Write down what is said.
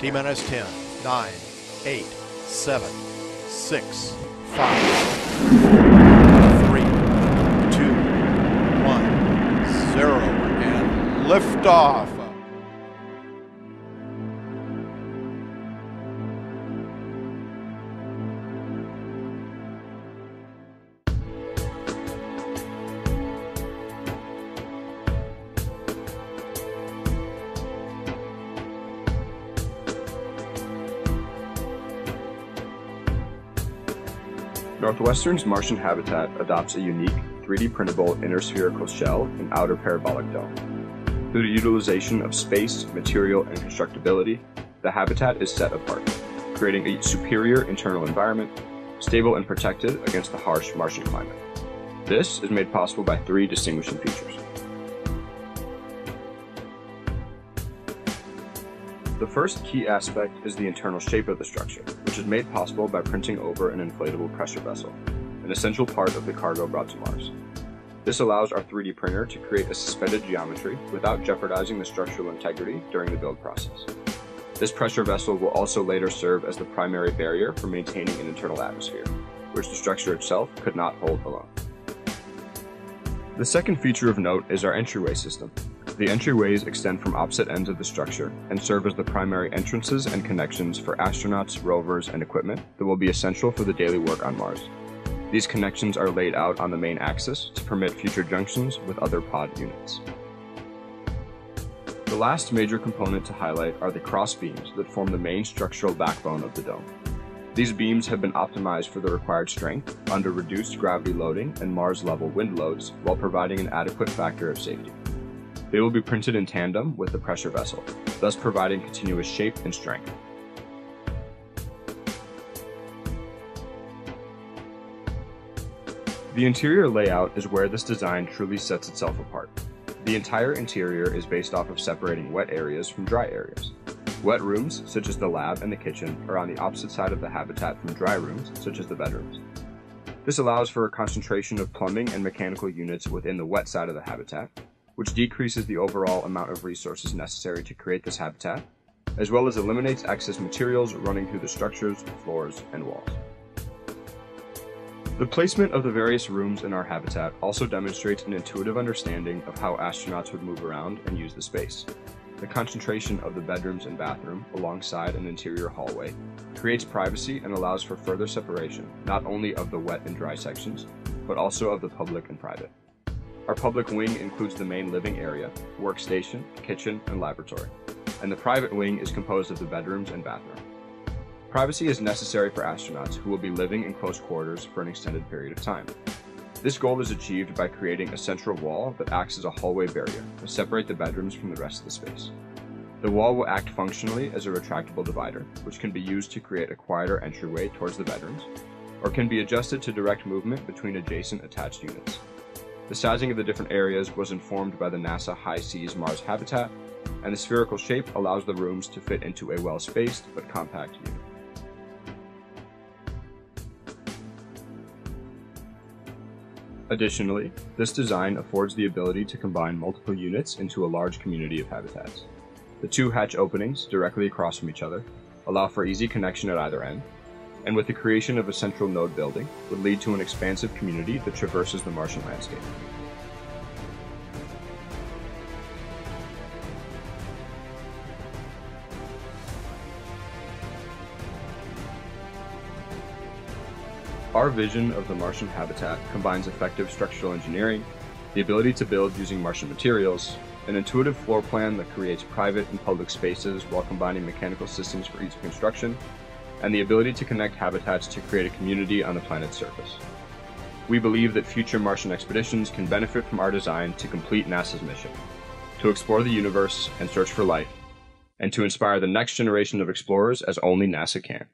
T minus 10, 9, 8, 7, 6, 5, 3, 2, 1, 0, and liftoff. Northwestern's Martian habitat adopts a unique 3D printable inner spherical shell and outer parabolic dome. Through the utilization of space, material, and constructability, the habitat is set apart, creating a superior internal environment, stable and protected against the harsh Martian climate. This is made possible by three distinguishing features. The first key aspect is the internal shape of the structure, which is made possible by printing over an inflatable pressure vessel, an essential part of the cargo brought to Mars. This allows our 3D printer to create a suspended geometry without jeopardizing the structural integrity during the build process. This pressure vessel will also later serve as the primary barrier for maintaining an internal atmosphere, which the structure itself could not hold alone. The second feature of note is our entryway system, the entryways extend from opposite ends of the structure and serve as the primary entrances and connections for astronauts, rovers, and equipment that will be essential for the daily work on Mars. These connections are laid out on the main axis to permit future junctions with other pod units. The last major component to highlight are the cross beams that form the main structural backbone of the dome. These beams have been optimized for the required strength under reduced gravity loading and Mars level wind loads while providing an adequate factor of safety. They will be printed in tandem with the pressure vessel, thus providing continuous shape and strength. The interior layout is where this design truly sets itself apart. The entire interior is based off of separating wet areas from dry areas. Wet rooms, such as the lab and the kitchen, are on the opposite side of the habitat from dry rooms, such as the bedrooms. This allows for a concentration of plumbing and mechanical units within the wet side of the habitat, which decreases the overall amount of resources necessary to create this habitat, as well as eliminates excess materials running through the structures, floors, and walls. The placement of the various rooms in our habitat also demonstrates an intuitive understanding of how astronauts would move around and use the space. The concentration of the bedrooms and bathroom alongside an interior hallway creates privacy and allows for further separation, not only of the wet and dry sections, but also of the public and private. Our public wing includes the main living area, workstation, kitchen, and laboratory, and the private wing is composed of the bedrooms and bathroom. Privacy is necessary for astronauts who will be living in close quarters for an extended period of time. This goal is achieved by creating a central wall that acts as a hallway barrier to separate the bedrooms from the rest of the space. The wall will act functionally as a retractable divider, which can be used to create a quieter entryway towards the bedrooms, or can be adjusted to direct movement between adjacent attached units. The sizing of the different areas was informed by the NASA HI-SEAS Mars habitat, and the spherical shape allows the rooms to fit into a well-spaced but compact unit. Additionally, this design affords the ability to combine multiple units into a large community of habitats. The two hatch openings, directly across from each other, allow for easy connection at either end, and with the creation of a central node building, would lead to an expansive community that traverses the Martian landscape. Our vision of the Martian habitat combines effective structural engineering, the ability to build using Martian materials, an intuitive floor plan that creates private and public spaces while combining mechanical systems for each construction, and the ability to connect habitats to create a community on the planet's surface. We believe that future Martian expeditions can benefit from our design to complete NASA's mission, to explore the universe and search for life, and to inspire the next generation of explorers as only NASA can.